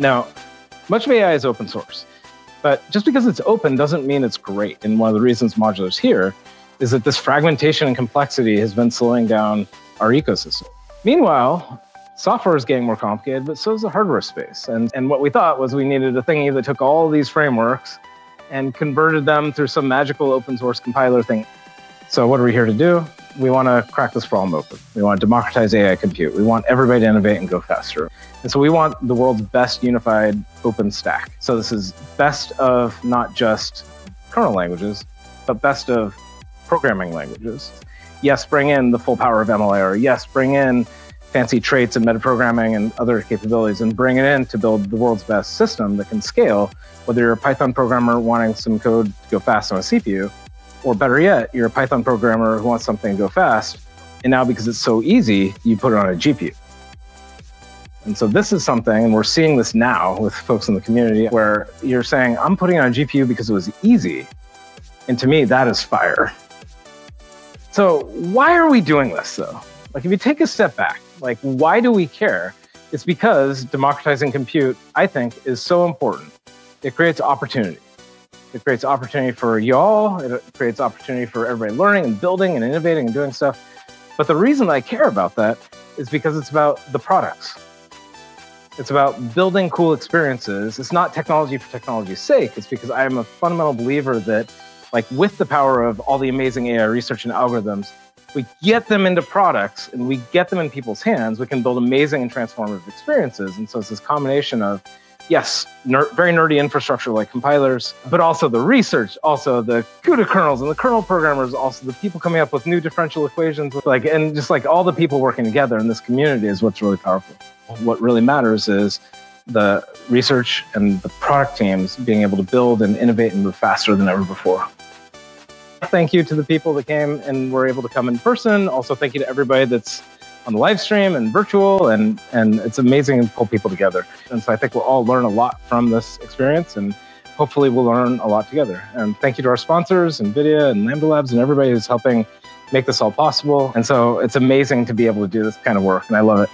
Now, much of AI is open source, but just because it's open doesn't mean it's great. And one of the reasons modular is here is that this fragmentation and complexity has been slowing down our ecosystem. Meanwhile, software is getting more complicated, but so is the hardware space. And, and what we thought was we needed a thingy that took all these frameworks and converted them through some magical open source compiler thing. So what are we here to do? We want to crack this problem open. We want to democratize AI compute. We want everybody to innovate and go faster. And so we want the world's best unified open stack. So this is best of not just kernel languages, but best of programming languages. Yes, bring in the full power of MLIR, or yes, bring in fancy traits and metaprogramming and other capabilities and bring it in to build the world's best system that can scale, whether you're a Python programmer wanting some code to go fast on a CPU, or better yet, you're a Python programmer who wants something to go fast, and now because it's so easy, you put it on a GPU. And so this is something, and we're seeing this now with folks in the community, where you're saying, I'm putting on a GPU because it was easy. And to me, that is fire. So why are we doing this though? Like if you take a step back, like why do we care? It's because democratizing compute, I think, is so important. It creates opportunity. It creates opportunity for y'all. It creates opportunity for everybody learning and building and innovating and doing stuff. But the reason I care about that is because it's about the products. It's about building cool experiences. It's not technology for technology's sake. It's because I am a fundamental believer that, like, with the power of all the amazing AI research and algorithms, we get them into products and we get them in people's hands, we can build amazing and transformative experiences. And so it's this combination of, yes, ner- very nerdy infrastructure like compilers, but also the research, also the CUDA kernels and the kernel programmers, also the people coming up with new differential equations, like, and just like all the people working together in this community is what's really powerful. What really matters is the research and the product teams being able to build and innovate and move faster than ever before. Thank you to the people that came and were able to come in person. Also, thank you to everybody that's on the live stream and virtual and and it's amazing to pull people together. And so i think we'll all learn a lot from this experience and hopefully we'll learn a lot together. And thank you to our sponsors nvidia and lambda labs and everybody who's helping make this all possible. And so it's amazing to be able to do this kind of work and i love it